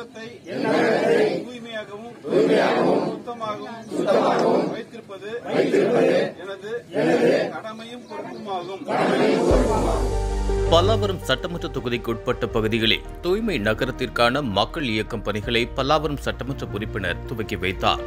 இல்லறத்தை தூய்மையாகவும் சுத்தமாகவும் வைத்திருப்பது எனது கடமையும் பொறுப்புமாகும். பல்லாவரம் சட்டமன்ற தொகுதிக்கு உட்பட்ட பகுதிகளில் தூய்மை நகரத்திற்கான மக்கள் இயக்கம் பணிகளை பல்லாவரம் சட்டமன்ற உறுப்பினர் துவக்கி வைத்தார்.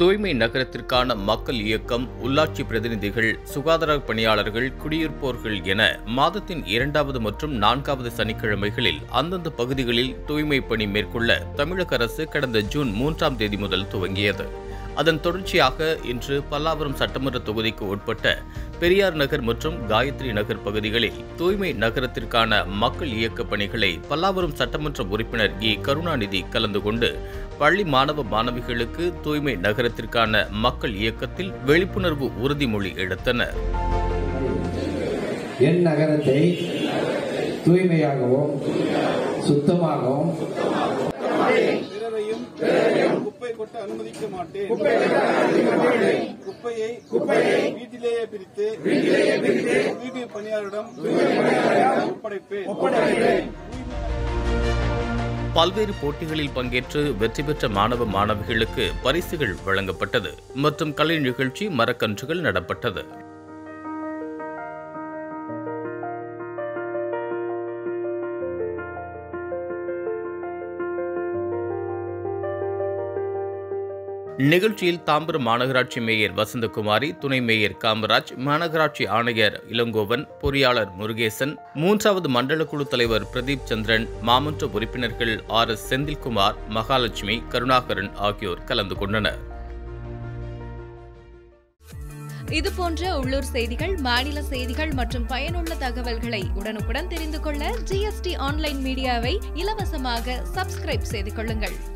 தூய்மை நகரத்திற்கான மக்கள் இயக்கம் உள்ளாட்சி பிரதிநிதிகள் சுகாதார பணியாளர்கள் குடியிருப்போர்கள் என மாதத்தின் இரண்டாவது மற்றும் நான்காவது சனிக்கிழமைகளில் அந்தந்த பகுதிகளில் தூய்மை பணி மேற்கொள்ள தமிழக அரசு கடந்த ஜூன் மூன்றாம் தேதி முதல் துவங்கியது. அதன் தொடர்ச்சியாக இன்று பல்லாவரம் சட்டமன்ற தொகுதிக்கு உட்பட்ட பெரியார் நகர் மற்றும் காயத்ரி நகர் பகுதிகளில் தூய்மை நகரத்திற்கான மக்கள் இயக்க பணிகளை பல்லாவரம் சட்டமன்ற உறுப்பினர் இ. கருணாநிதி கலந்து கொண்டு பள்ளி மாணவ மாணவிகளுக்கு தூய்மை நகரத்திற்கான மக்கள் இயக்கத்தில் விழிப்புணர்வு உறுதிமொழி எடுத்தனர். என் நகரத்தை தூய்மையாகவும் சுத்தமாகவும் குப்பை கொட்ட அனுமதிக்க மாட்டேன். குப்பையை வீட்டிலேயே பிரித்து தூய்மை பணியாளரிடம் ஒப்படைப்பேன். பல்வேறு போட்டிகளில் பங்கேற்று வெற்றி பெற்ற மாணவ மாணவிகளுக்கு பரிசுகள் வழங்கப்பட்டது மற்றும் கலை நிகழ்ச்சி மரக்கன்றுகள் நடப்பட்டது. நிகழ்ச்சியில் தாம்பரம் மாநகராட்சி மேயர் வசந்தகுமாரி துணை மேயர் காமராஜ் மாநகராட்சி ஆணையர் இளங்கோவன் பொறியாளர் முருகேசன் மூன்றாவது மண்டல குழு தலைவர் பிரதீப் சந்திரன் மாமன்ற உறுப்பினர்கள் ஆர் எஸ் செந்தில்குமார் மகாலட்சுமி கருணாகரன் ஆகியோர் கலந்து கொண்டனர். இது போன்ற உள்ளூர் செய்திகள் மாநில செய்திகள் மற்றும் பயனுள்ள தகவல்களை உடனுக்குடன் தெரிந்து கொள்ள ஜிஎஸ்டி ஆன்லைன் மீடியாவை இலவசமாக சப்ஸ்கிரைப் செய்து கொள்ளுங்கள்.